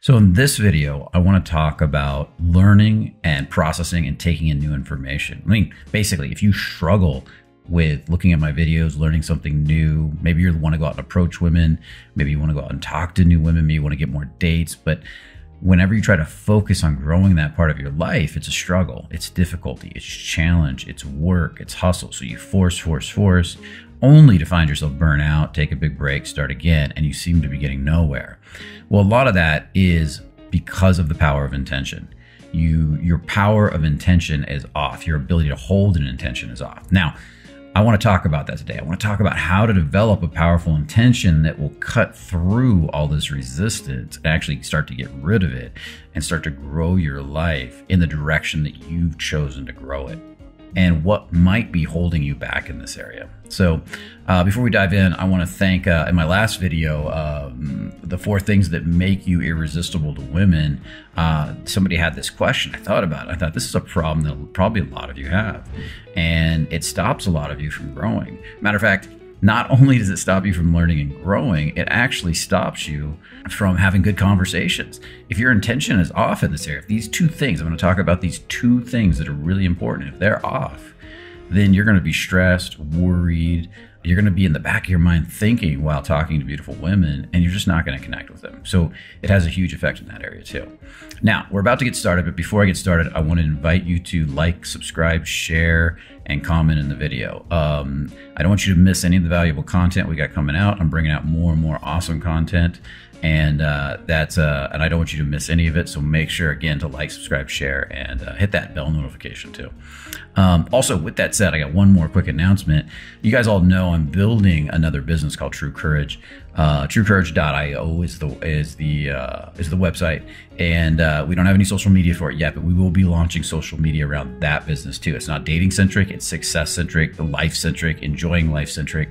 So, in this video, I want to talk about learning and processing and taking in new information. I mean, basically, if you struggle with looking at my videos, learning something new, maybe you want to go out and approach women, maybe you want to go out and talk to new women, maybe you want to get more dates, but whenever you try to focus on growing that part of your life, it's a struggle, it's difficulty, it's challenge, it's work, it's hustle. So you force, force, force, only to find yourself burn out, take a big break, start again, and you seem to be getting nowhere. Well, a lot of that is because of the power of intention. You your power of intention is off. Your ability to hold an intention is off. Now, I want to talk about that today. I want to talk about how to develop a powerful intention that will cut through all this resistance and actually start to get rid of it and start to grow your life in the direction that you've chosen to grow it and what might be holding you back in this area. So, uh, before we dive in, I want to thank uh, in my last video um, the four things that make you irresistible to women. Uh, somebody had this question. I thought about it. I thought this is a problem that probably a lot of you have, and it stops a lot of you from growing. Matter of fact, not only does it stop you from learning and growing, it actually stops you from having good conversations. If your intention is off in this area, if these two things, I'm going to talk about these two things that are really important, if they're off, then you're going to be stressed, worried, you're going to be in the back of your mind thinking while talking to beautiful women, and you're just not going to connect with them. So it has a huge effect in that area too. Now, we're about to get started, but before I get started, I want to invite you to like, subscribe, share, and comment in the video. Um, I don't want you to miss any of the valuable content we got coming out. I'm bringing out more and more awesome content and uh, that's uh, and I don't want you to miss any of it. So make sure again to like, subscribe, share, and uh, hit that bell notification too. Um, also, with that said, I got one more quick announcement. You guys all know I'm building another business called True Courage. Uh, TrueCourage.io is the is the uh, is the website, and uh, we don't have any social media for it yet, but we will be launching social media around that business too. It's not dating centric; it's success centric, life centric, enjoying life centric,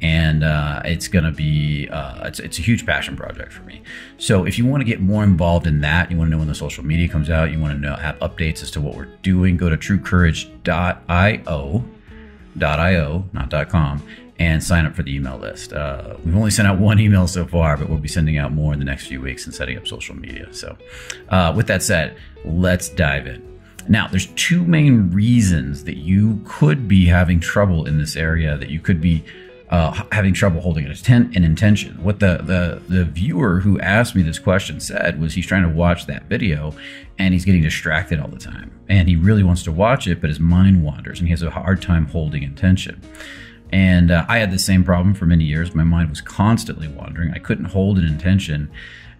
and uh, it's going to be uh, it's it's a huge passion project for me. So if you want to get more involved in that, you want to know when the social media comes out, you want to know have updates as to what we're doing, go to TrueCourage.io. .io, dot .io, not dot .com, and sign up for the email list. Uh, we've only sent out one email so far, but we'll be sending out more in the next few weeks and setting up social media. So, uh, with that said, let's dive in. Now, there's two main reasons that you could be having trouble in this area, that you could be uh, having trouble holding an, intent, an intention. What the, the the viewer who asked me this question said was he's trying to watch that video and he's getting distracted all the time, and he really wants to watch it, but his mind wanders and he has a hard time holding intention. And uh, I had the same problem for many years. My mind was constantly wandering. I couldn't hold an intention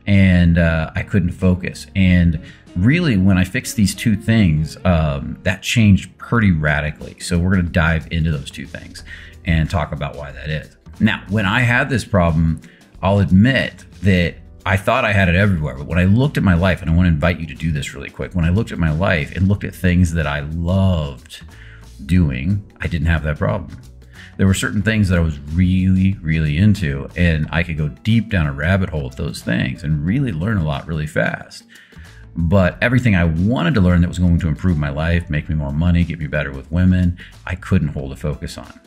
and uh, I couldn't focus. And really, when I fixed these two things, um, that changed pretty radically. So, we're going to dive into those two things and talk about why that is. Now, when I had this problem, I'll admit that I thought I had it everywhere. But when I looked at my life, and I want to invite you to do this really quick, when I looked at my life and looked at things that I loved doing, I didn't have that problem there were certain things that I was really, really into, and I could go deep down a rabbit hole with those things and really learn a lot really fast. But everything I wanted to learn that was going to improve my life, make me more money, get me better with women, I couldn't hold a focus on.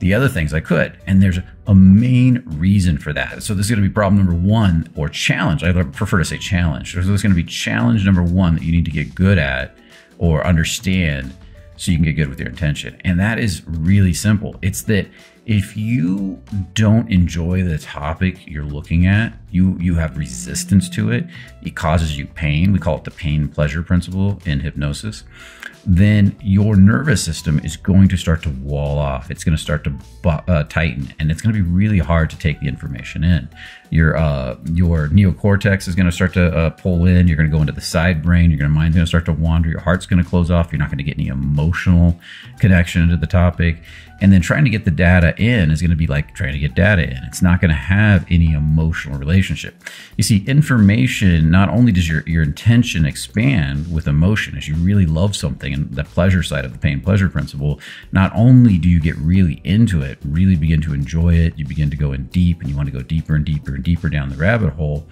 The other things I could. And there's a main reason for that. So this is going to be problem number one or challenge. I prefer to say challenge. So there's going to be challenge number one that you need to get good at or understand so you can get good with your intention. And that is really simple. It's that if you don't enjoy the topic you're looking at, you you have resistance to it, it causes you pain. We call it the pain pleasure principle in hypnosis then your nervous system is going to start to wall off. It's going to start to uh, tighten, and it's going to be really hard to take the information in. Your uh, your neocortex is going to start to uh, pull in. You're going to go into the side brain. Your mind's going to start to wander. Your heart's going to close off. You're not going to get any emotional connection to the topic. And then trying to get the data in is going to be like trying to get data in. It's not going to have any emotional relationship. You see, information, not only does your, your intention expand with emotion as you really love something the pleasure side of the pain pleasure principle, not only do you get really into it, really begin to enjoy it, you begin to go in deep and you want to go deeper and deeper and deeper down the rabbit hole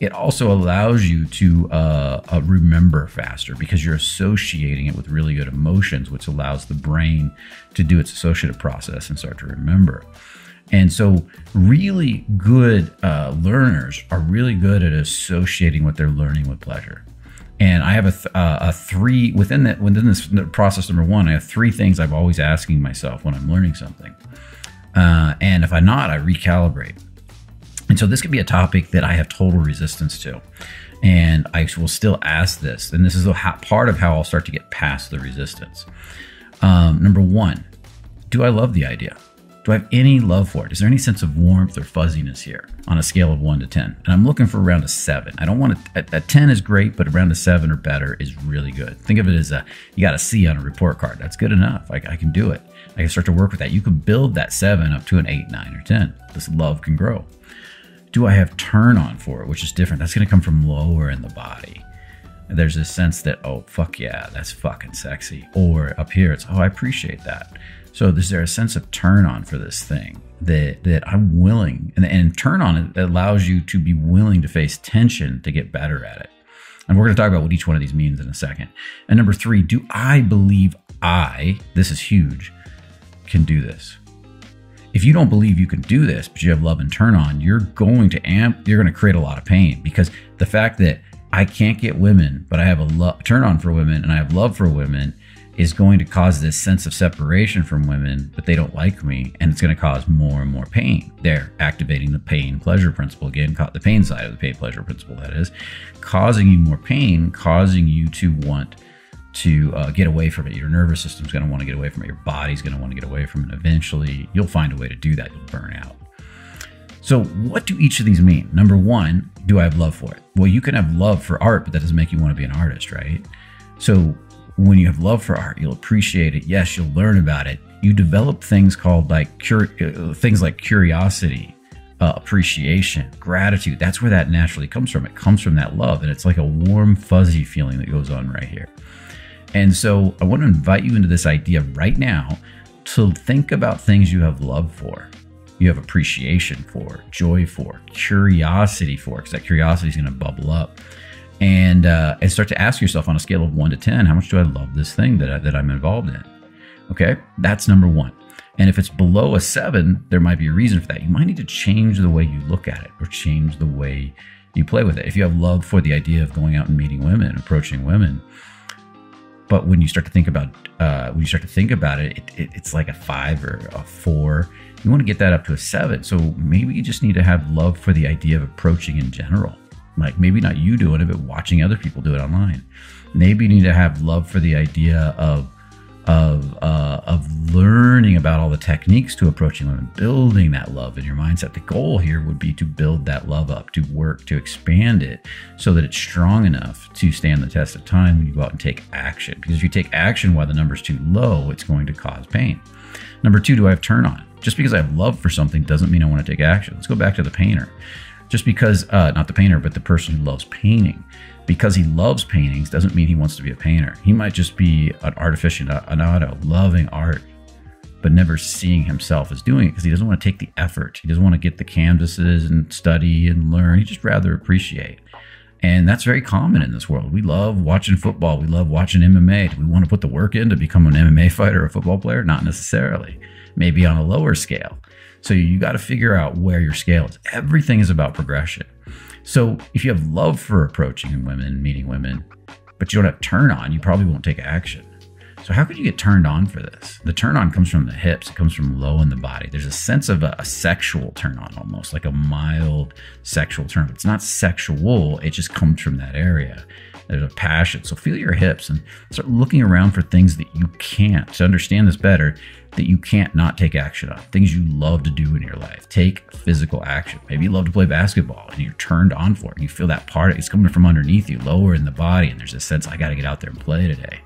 it also allows you to uh, uh, remember faster because you're associating it with really good emotions, which allows the brain to do its associative process and start to remember. And so, really good uh, learners are really good at associating what they're learning with pleasure. And I have a, th- uh, a three within that within this process number one. I have three things I'm always asking myself when I'm learning something. Uh, and if I'm not, I recalibrate. And so this could be a topic that I have total resistance to. And I will still ask this. And this is ha- part of how I'll start to get past the resistance. Um, number one, do I love the idea? Do I have any love for it? Is there any sense of warmth or fuzziness here on a scale of one to 10? And I'm looking for around a seven. I don't want to, a, a 10 is great, but around a seven or better is really good. Think of it as a, you got a C on a report card. That's good enough. I, I can do it. I can start to work with that. You can build that seven up to an eight, nine, or 10. This love can grow. Do I have turn on for it, which is different? That's going to come from lower in the body. There's a sense that, oh, fuck yeah, that's fucking sexy. Or up here, it's, oh, I appreciate that. So is there a sense of turn on for this thing that that I'm willing and, and turn on it allows you to be willing to face tension to get better at it. And we're going to talk about what each one of these means in a second. And number three, do I believe I, this is huge, can do this? If you don't believe you can do this, but you have love and turn on, you're going to amp, you're going to create a lot of pain because the fact that I can't get women, but I have a lo- turn on for women and I have love for women is going to cause this sense of separation from women, but they don't like me, and it's going to cause more and more pain. They're activating the pain pleasure principle again, the pain side of the pain pleasure principle, that is, causing you more pain, causing you to want to uh, get away from it. Your nervous system's going to want to get away from it. Your body's going to want to get away from it. Eventually, you'll find a way to do that. You'll burn out. So, what do each of these mean? Number one, do I have love for it? Well, you can have love for art, but that doesn't make you want to be an artist, right? So, when you have love for art, you'll appreciate it. Yes, you'll learn about it. You develop things called like cur- uh, things like curiosity, uh, appreciation, gratitude. That's where that naturally comes from. It comes from that love, and it's like a warm, fuzzy feeling that goes on right here. And so, I want to invite you into this idea right now to think about things you have love for, you have appreciation for, joy for, curiosity for, because that curiosity is going to bubble up and uh, and start to ask yourself on a scale of one to ten, how much do I love this thing that I, that I'm involved in? Okay, that's number one. And if it's below a seven, there might be a reason for that. You might need to change the way you look at it or change the way you play with it. If you have love for the idea of going out and meeting women, approaching women, but when you start to think about uh, when you start to think about it, it, it, it's like a five or a four. You want to get that up to a seven. So maybe you just need to have love for the idea of approaching in general. Like maybe not you doing it, but watching other people do it online. Maybe you need to have love for the idea of of uh, of learning about all the techniques to approaching women, building that love in your mindset. The goal here would be to build that love up, to work to expand it, so that it's strong enough to stand the test of time when you go out and take action. Because if you take action while the number's too low, it's going to cause pain. Number two, do I have turn on? Just because I have love for something doesn't mean I want to take action. Let's go back to the painter just because, uh, not the painter, but the person who loves painting, because he loves paintings doesn't mean he wants to be a painter. He might just be an art aficionado, loving art, but never seeing himself as doing it because he doesn't want to take the effort. He doesn't want to get the canvases and study and learn. He just rather appreciate. And that's very common in this world. We love watching football. We love watching MMA. Do we want to put the work in to become an MMA fighter or a football player? Not necessarily. Maybe on a lower scale. So you got to figure out where your scale is. Everything is about progression. So if you have love for approaching women, meeting women, but you don't have turn on, you probably won't take action. So how could you get turned on for this? The turn on comes from the hips. It comes from low in the body. There's a sense of a, a sexual turn on, almost like a mild sexual turn. On. It's not sexual. It just comes from that area. There's a passion. So feel your hips and start looking around for things that you can't. To understand this better, that you can't not take action on. Things you love to do in your life. Take physical action. Maybe you love to play basketball and you're turned on for it. And you feel that part. It's coming from underneath you, lower in the body, and there's a sense I got to get out there and play today.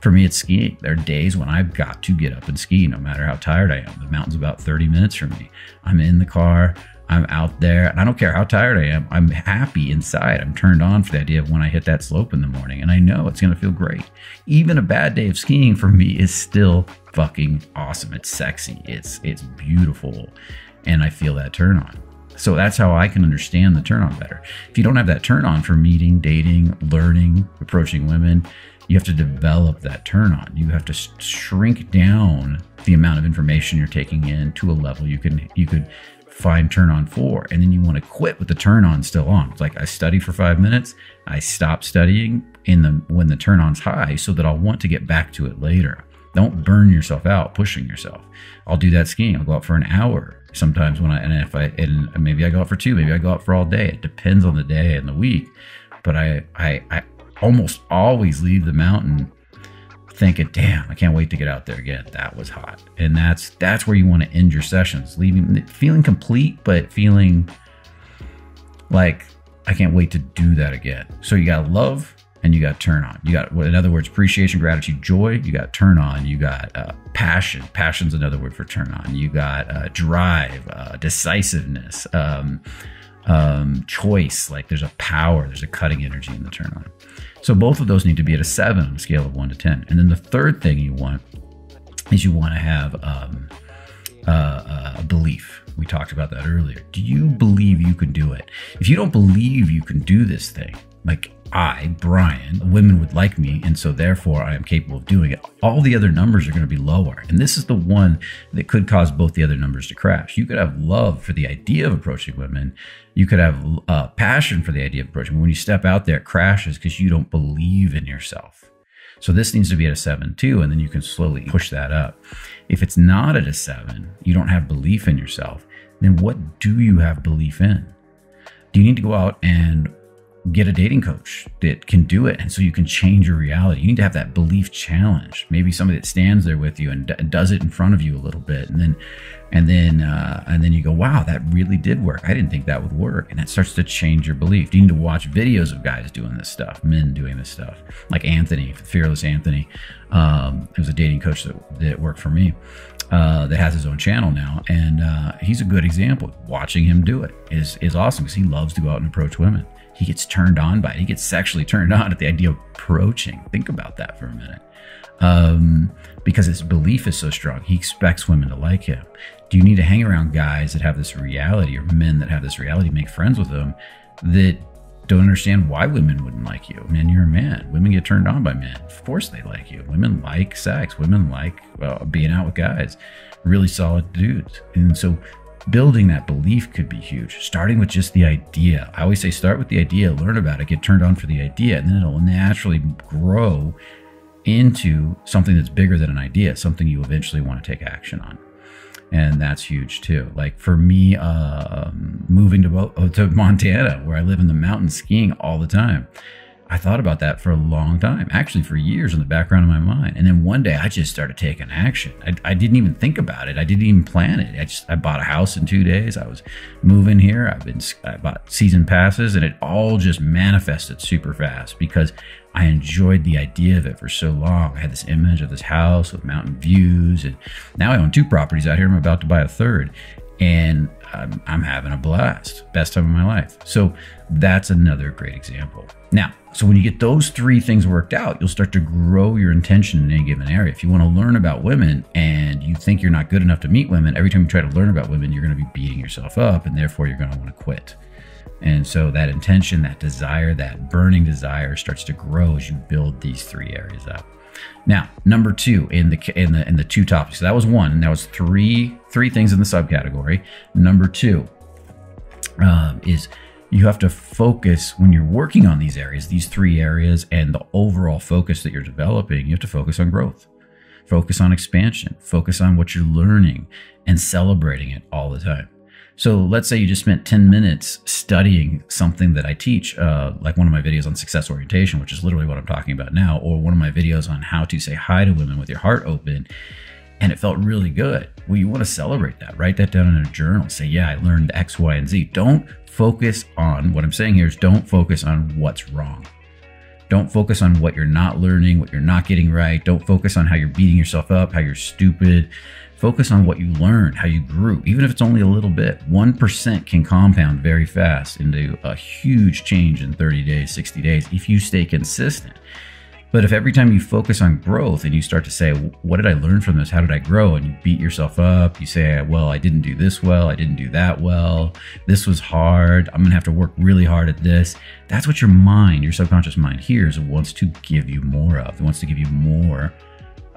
For me, it's skiing. There are days when I've got to get up and ski, no matter how tired I am. The mountain's about 30 minutes from me. I'm in the car. I'm out there and I don't care how tired I am. I'm happy inside. I'm turned on for the idea of when I hit that slope in the morning and I know it's going to feel great. Even a bad day of skiing for me is still fucking awesome. It's sexy. It's it's beautiful and I feel that turn on. So that's how I can understand the turn on better. If you don't have that turn on for meeting, dating, learning, approaching women, you have to develop that turn on. You have to shrink down the amount of information you're taking in to a level you can you could find turn on four. and then you want to quit with the turn on still on. It's like i study for five minutes i stop studying in the when the turn on's high so that i'll want to get back to it later. Don't burn yourself out pushing yourself. I'll do that skiing. I'll go out for an hour sometimes when i and if i and maybe i go out for two maybe i go out for all day. It depends on the day and the week but i i, I almost always leave the mountain thinking, damn, I can't wait to get out there again. That was hot. And that's that's where you want to end your sessions, leaving feeling complete, but feeling like I can't wait to do that again. So you got love and you got turn on. You got, in other words, appreciation, gratitude, joy. You got turn on. You got uh, passion. Passion's another word for turn on. You got uh, drive, uh, decisiveness, um, um, choice. Like there's a power, there's a cutting energy in the turn on. So both of those need to be at a seven on a scale of one to 10. And then the third thing you want is you want to have um, uh, uh, a belief. We talked about that earlier. Do you believe you can do it? If you don't believe you can do this thing, like I, Brian, women would like me, and so therefore I am capable of doing it. All the other numbers are going to be lower. And this is the one that could cause both the other numbers to crash. You could have love for the idea of approaching women, you could have uh, passion for the idea of approaching, when you step out there, it crashes because you don't believe in yourself. So this needs to be at a seven too, and then you can slowly push that up. If it's not at a seven, you don't have belief in yourself, then what do you have belief in? Do you need to go out and get a dating coach that can do it and so you can change your reality. You need to have that belief challenge. Maybe somebody that stands there with you and d- does it in front of you a little bit and then and then uh, and then you go wow that really did work. I didn't think that would work. And that starts to change your belief. You need to watch videos of guys doing this stuff men doing this stuff like anthony fearless anthony um, was a dating coach that, that worked for me uh, that has his own channel now, and uh, he's a good example. Watching him do it is is awesome because he loves to go out and approach women he gets turned on by it. He gets sexually turned on at the idea of approaching. Think about that for a minute. Um, because his belief is so strong, he expects women to like him. Do you need to hang around guys that have this reality or men that have this reality, make friends with them that don't understand why women wouldn't like you? Man, you're a man. Women get turned on by men. Of course they like you. Women like sex. Women like well, being out with guys. Really solid dudes. And so building that belief could be huge. Starting with just the idea. I always say start with the idea, learn about it, get turned on for the idea, and then it'll naturally grow into something that's bigger than an idea, something you eventually want to take action on. And that's huge too. Like for me, uh, moving to, to Montana, where I live in the mountains skiing all the time, I thought about that for a long time, actually for years in the background of my mind. And then one day I just started taking action. I, I, didn't even think about it. I didn't even plan it. I just I bought a house in two days. I was moving here. I've been I bought season passes, and it all just manifested super fast because I enjoyed the idea of it for so long. I had this image of this house with mountain views, and now I own two properties out here. I'm about to buy a third, and I'm, I'm having a blast. Best time of my life. So that's another great example. Now, so when you get those three things worked out, you'll start to grow your intention in any given area. If you want to learn about women and you think you're not good enough to meet women, every time you try to learn about women, you're going to be beating yourself up and therefore you're going to want to quit. And so that intention, that desire, that burning desire starts to grow as you build these three areas up. Now, number two in the in the in the two topics. So that was one, and that was three three things in the subcategory. Number two um, is you have to focus when you're working on these areas, these three areas, and the overall focus that you're developing, you have to focus on growth, focus on expansion, focus on what you're learning, and celebrating it all the time. So let's say you just spent 10 minutes studying something that I teach, uh, like one of my videos on success orientation, which is literally what I'm talking about now, or one of my videos on how to say hi to women with your heart open and it felt really good. Well, you want to celebrate that. Write that down in a journal. Say, yeah, I learned X, Y, and Z. Don't focus on what I'm saying here is don't focus on what's wrong. Don't focus on what you're not learning, what you're not getting right. Don't focus on how you're beating yourself up, how you're stupid. Focus on what you learned, how you grew, even if it's only a little bit. 1% can compound very fast into a huge change in 30 days, 60 days if you stay consistent. But if every time you focus on growth and you start to say, what did I learn from this? How did I grow? And you beat yourself up, you say, well, I didn't do this well. I didn't do that well. This was hard. I'm going to have to work really hard at this. That's what your mind, your subconscious mind hears and wants to give you more of. It wants to give you more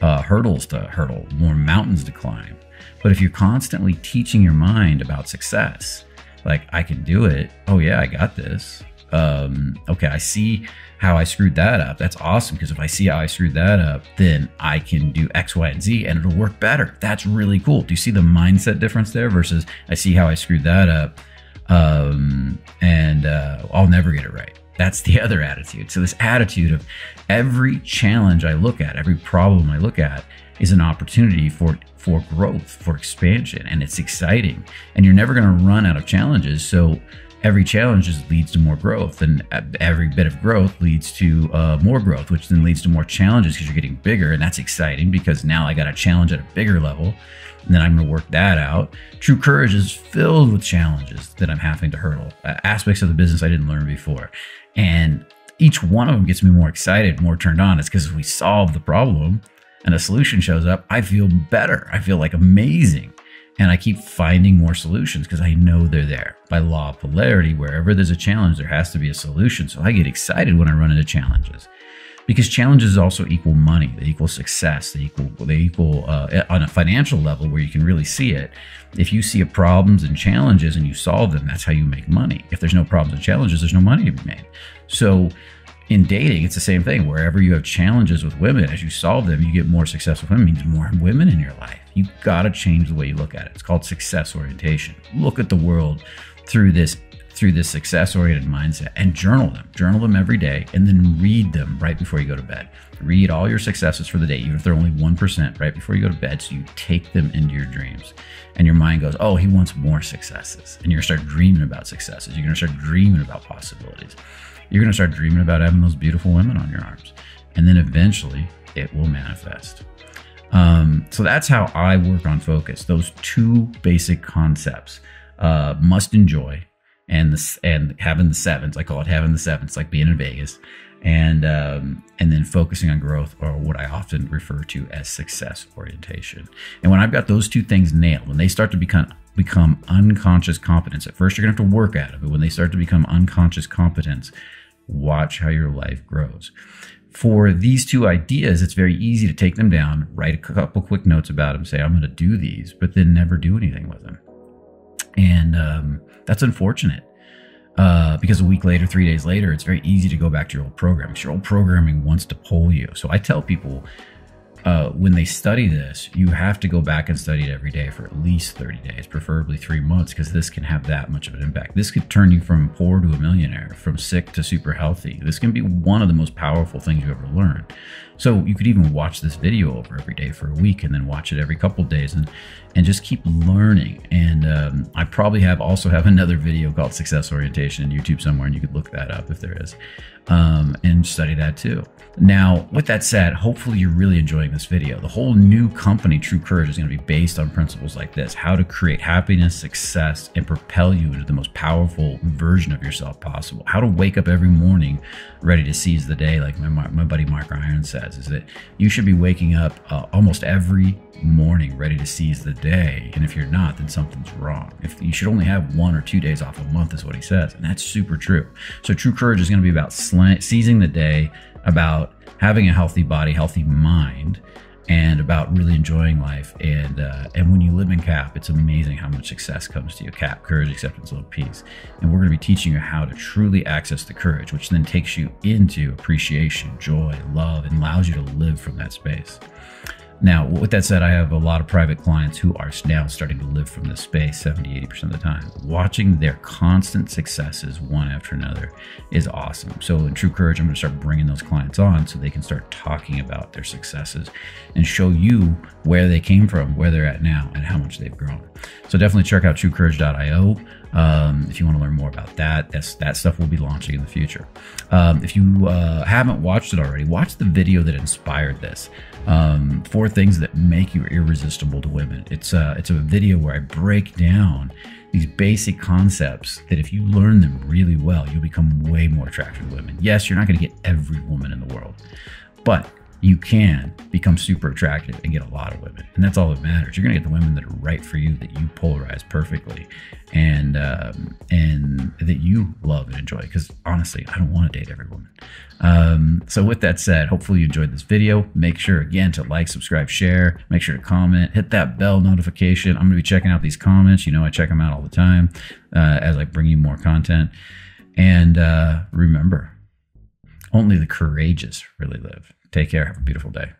uh, hurdles to hurdle, more mountains to climb. But if you're constantly teaching your mind about success, like I can do it. Oh yeah, I got this. Um, okay, I see how I screwed that up. That's awesome because if I see how I screwed that up, then I can do X, Y, and Z and it'll work better. That's really cool. Do you see the mindset difference there versus I see how I screwed that up um, and uh, I'll never get it right. That's the other attitude. So, this attitude of every challenge I look at, every problem I look at, is an opportunity for for growth, for expansion, and it's exciting. And you're never going to run out of challenges. So every challenge just leads to more growth and every bit of growth leads to uh, more growth which then leads to more challenges because you're getting bigger and that's exciting because now i got a challenge at a bigger level and then i'm going to work that out. True courage is filled with challenges that i'm having to hurdle uh, aspects of the business i didn't learn before. And each one of them gets me more excited more turned on. It's because we solve the problem and a solution shows up i feel better. I feel like amazing. And I keep finding more solutions because I know they're there. By law of polarity, wherever there's a challenge, there has to be a solution. So I get excited when I run into challenges because challenges also equal money. They equal success. They equal they equal uh, on a financial level where you can really see it. If you see problems and challenges and you solve them, that's how you make money. If there's no problems and challenges, there's no money to be made. So in dating, it's the same thing. Wherever you have challenges with women, as you solve them, you get more successful women. Means more women in your life. You got to change the way you look at it. It's called success orientation. Look at the world through this through this success oriented mindset and journal them. Journal them every day and then read them right before you go to bed. Read all your successes for the day, even if they're only 1% right before you go to bed. So you take them into your dreams. And your mind goes, oh, he wants more successes. And you're going to start dreaming about successes. You're going to start dreaming about possibilities you're going to start dreaming about having those beautiful women on your arms. And then eventually it will manifest. Um, so that's how I work on focus. Those two basic concepts uh, must enjoy and the, and having the sevens. I call it having the sevens, like being in Vegas, and um, and then focusing on growth, or what I often refer to as success orientation. And when I've got those two things nailed, when they start to become become unconscious competence, at first you're gonna have to work at it, but when they start to become unconscious competence, watch how your life grows. For these two ideas, it's very easy to take them down, write a couple quick notes about them, say, I'm going to do these, but then never do anything with them. And um, that's unfortunate. Uh, because a week later, three days later, it's very easy to go back to your old programming. Your old programming wants to pull you. So I tell people uh, when they study this, you have to go back and study it every day for at least 30 days, preferably three months, because this can have that much of an impact. This could turn you from poor to a millionaire, from sick to super healthy. This can be one of the most powerful things you ever learn. So you could even watch this video over every day for a week and then watch it every couple days and and just keep learning. And um, I probably have also have another video called Success Orientation in YouTube somewhere, and you could look that up if there is, um, and study that too. Now, with that said, hopefully you're really enjoying this video. The whole new company, True Courage, is going to be based on principles like this: how to create happiness, success, and propel you into the most powerful version of yourself possible. How to wake up every morning ready to seize the day, like my, my buddy Mark Iron says, is that you should be waking up uh, almost every morning ready to seize the day. And if you're not, then something's wrong. If you should only have one or two days off a month, is what he says. And that's super true. So true courage is going to be about seizing the day, about having a healthy body, healthy mind, and about really enjoying life. And uh, and when you live in CAP, it's amazing how much success comes to you. CAP, courage, acceptance, love, peace. And we're going to be teaching you how to truly access the courage, which then takes you into appreciation, joy, love, and allows you to live from that space. Now, with that said, I have a lot of private clients who are now starting to live from this space 70, 80% of the time. Watching their constant successes one after another is awesome. So, in True Courage, I'm going to start bringing those clients on so they can start talking about their successes and show you where they came from, where they're at now, and how much they've grown. So, definitely check out truecourage.io. Um, if you want to learn more about that, that's, that stuff will be launching in the future. Um, if you uh, haven't watched it already, watch the video that inspired this. Um, four things that make you irresistible to women. It's a, uh, it's a video where I break down these basic concepts that if you learn them really well, you'll become way more attractive to women. Yes, you're not going to get every woman in the world, But you can become super attractive and get a lot of women. And that's all that matters. You're going to get the women that are right for you, that you polarize perfectly, and um, and that you love and enjoy. Because honestly, I don't want to date every woman. Um, so with that said, hopefully you enjoyed this video. Make sure again to like, subscribe, share. Make sure to comment, hit that bell notification. I'm going to be checking out these comments. You know, I check them out all the time uh, as I bring you more content. And uh, remember, only the courageous really live. Take care. Have a beautiful day.